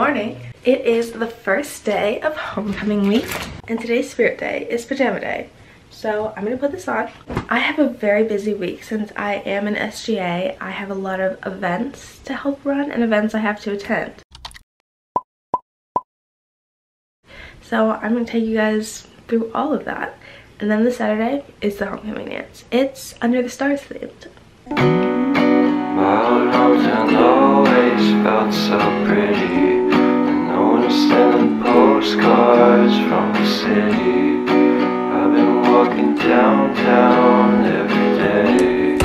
It is the first day of homecoming week and today's spirit day is pajama day. So I'm gonna put this on. I have a very busy week since I am an SGA. I have a lot of events to help run and events I have to attend. So I'm gonna take you guys through all of that. And then the Saturday is the homecoming dance. It's under the stars themed. My always felt so pretty sending postcards from the city. I've been walking downtown every day.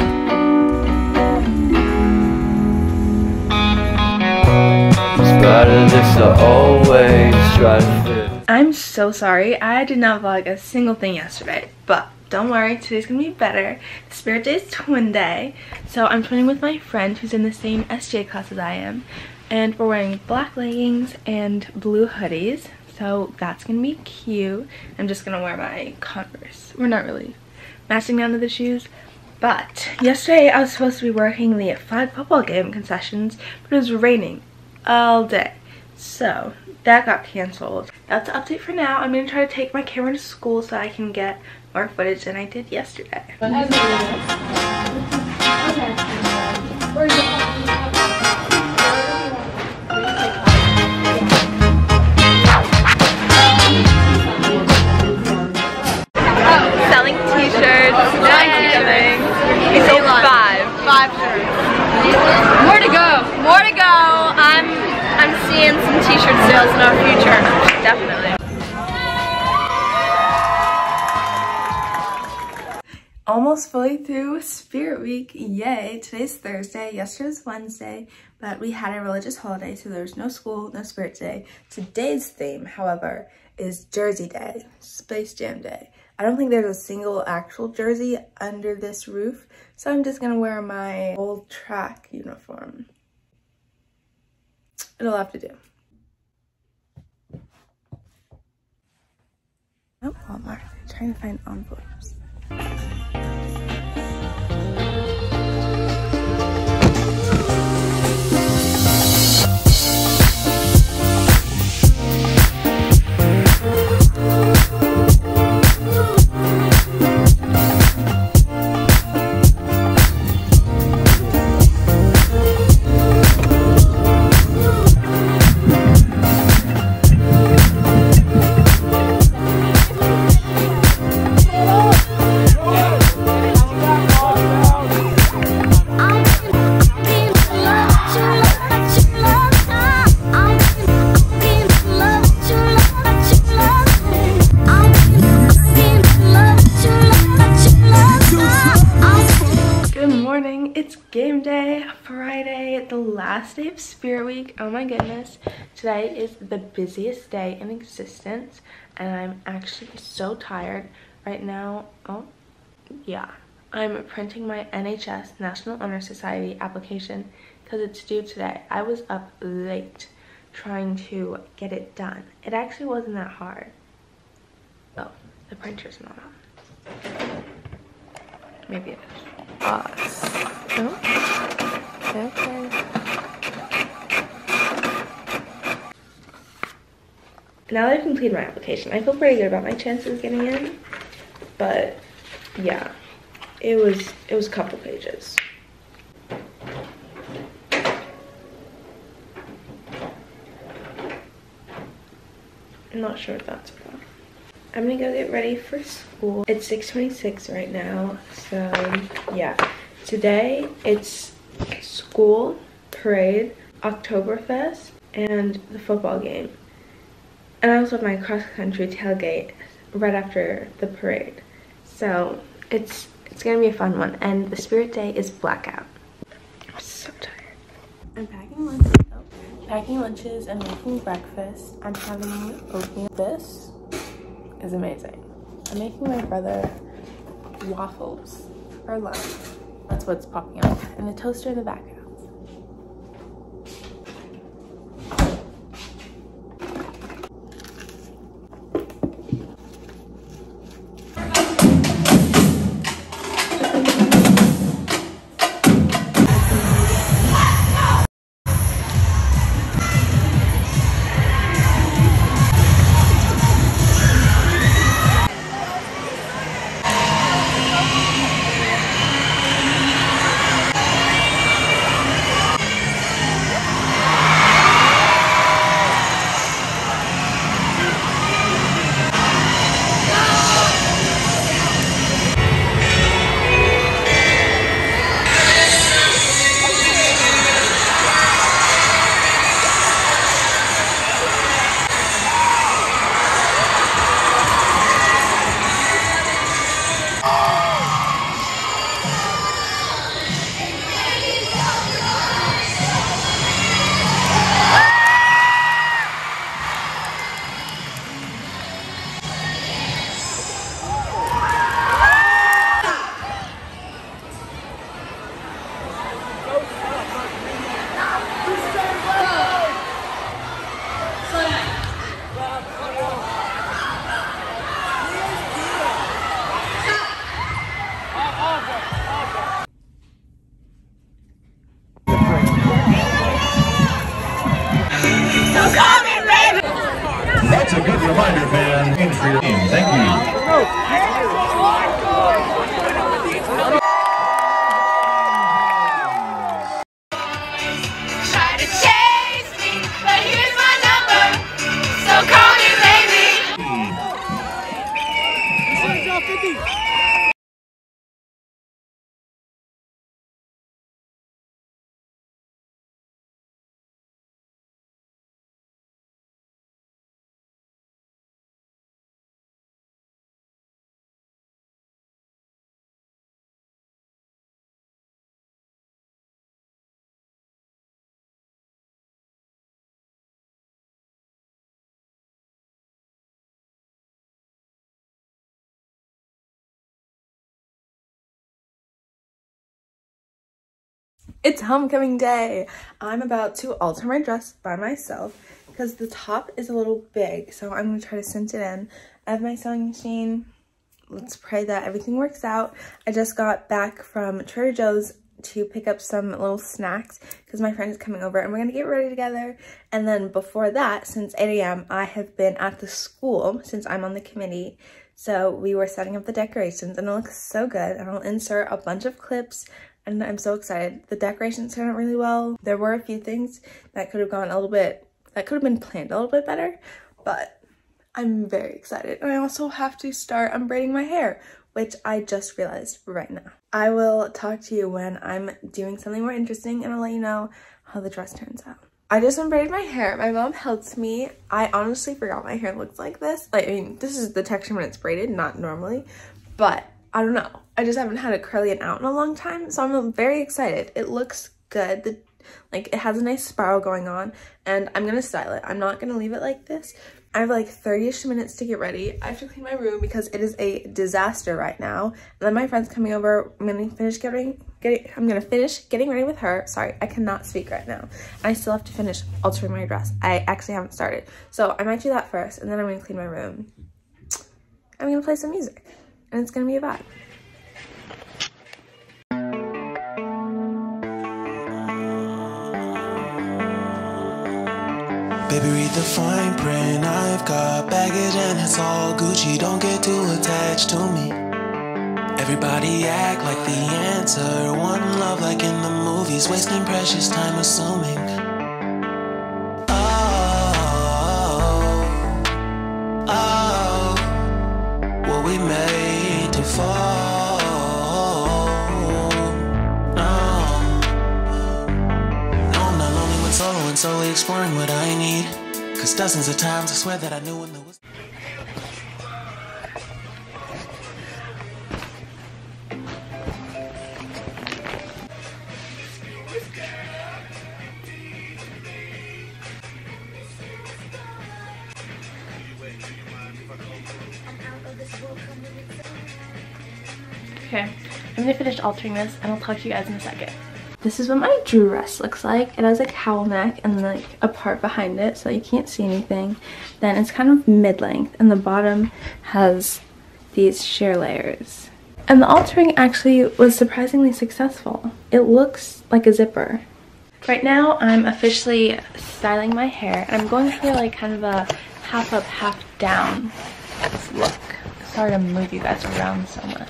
I'm so sorry. I did not vlog a single thing yesterday, but don't worry, today's gonna be better. Spirit Day is twin day, so I'm twinning with my friend who's in the same SGA class as I am and we're wearing black leggings and blue hoodies. So that's gonna be cute. I'm just gonna wear my converse. We're not really matching down to the shoes. But yesterday i was supposed to be working the flag football game concessions but it was raining all day. So that got canceled. That's the update for now. I'm gonna try to take my camera to school so i can get more footage than i did yesterday Almost fully through Spirit Week, yay! Today's Thursday, yesterday's Wednesday, but we had a religious holiday, so there's no school, no Spirit Day. Today's theme, however, is Jersey Day, Space Jam Day. I don't think there's a single actual jersey under this roof, so I'm just gonna wear my old track uniform. It'll have to do. Oh, Walmart. trying to find envelopes. Day of Spirit Week. Oh my goodness. Today is the busiest day in existence and I'm actually so tired right now. Oh, yeah. I'm printing my NHS National Honor Society application because it's due today. I was up late trying to get it done. It actually wasn't that hard. Oh, the printer's not on. Maybe it is. Pause. Oh, okay. Now that I've completed my application, I feel pretty good about my chances of getting in. But yeah, it was it was a couple pages. I'm not sure what that's about. I'm gonna go get ready for school. It's 6.26 right now, so yeah. Today, it's school, parade, Oktoberfest, and the football game. And I also have my cross country tailgate right after the parade. So it's it's gonna be a fun one. And the spirit day is blackout. I'm so tired. I'm packing lunches. Oh, packing lunches and making breakfast. I'm having oatmeal. This is amazing. I'm making my brother waffles for lunch. That's what's popping up. And the toaster in the background. It's homecoming day. I'm about to alter my dress by myself because the top is a little big. So I'm going to try to cinch it in. I have my sewing machine. Let's pray that everything works out. I just got back from Trader Joe's to pick up some little snacks because my friend is coming over and we're going to get ready together. And then before that, since 8 a.m., I have been at the school since I'm on the committee. So we were setting up the decorations and it looks so good. And I'll insert a bunch of clips and I'm so excited. The decorations turned out really well. There were a few things that could have gone a little bit, that could have been planned a little bit better, but I'm very excited. And I also have to start unbraiding my hair, which I just realized right now. I will talk to you when I'm doing something more interesting and I'll let you know how the dress turns out. I just unbraided my hair. My mom helped me. I honestly forgot my hair looks like this. Like, I mean, this is the texture when it's braided, not normally, but I don't know. I just haven't had curly and out in a long time, so I'm very excited. It looks good. The, like, it has a nice spiral going on, and I'm gonna style it. I'm not gonna leave it like this. I have like 30-ish minutes to get ready. I have to clean my room because it is a disaster right now. And then my friend's coming over. I'm gonna finish getting, getting I'm gonna finish getting ready with her. Sorry, I cannot speak right now. I still have to finish altering my dress. I actually haven't started. So I might do that first, and then I'm gonna clean my room. I'm gonna play some music, and it's gonna be a vibe. Baby, read the fine print. I've got baggage and it's all Gucci. Don't get too attached to me. Everybody act like the answer. One love, like in the movies, wasting precious time assuming. Exploring what I need. Cause dozens of times I swear that I knew when there was. Okay, I'm gonna finish altering this and I'll talk to you guys in a second. This is what my dress looks like. It has a cowl neck and like a part behind it so you can't see anything. Then it's kind of mid-length and the bottom has these sheer layers. And the altering actually was surprisingly successful. It looks like a zipper. Right now I'm officially styling my hair and I'm going for like kind of a half up, half down look. Sorry to move you guys around so much.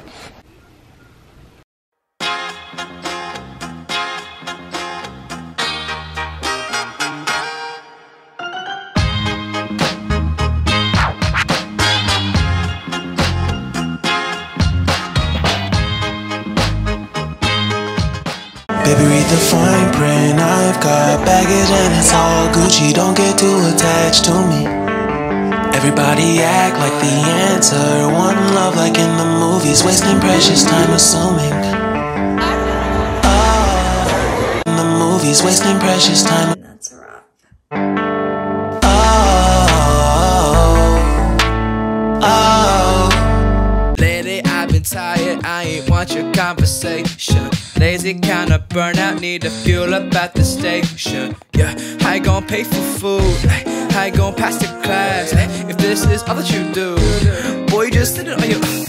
Baby, read the fine print. I've got baggage and it's all Gucci. Don't get too attached to me. Everybody act like the answer. One love, like in the movies, wasting precious time assuming. Oh, in the movies, wasting precious time. That's a wrap. Oh, oh. Lately I've been tired, I ain't want your conversation. Lazy kinda burnout, need to fuel up at the station. Yeah, I gon' pay for food, I gon' pass the class. If this is all that you do, boy, you just sit it on your.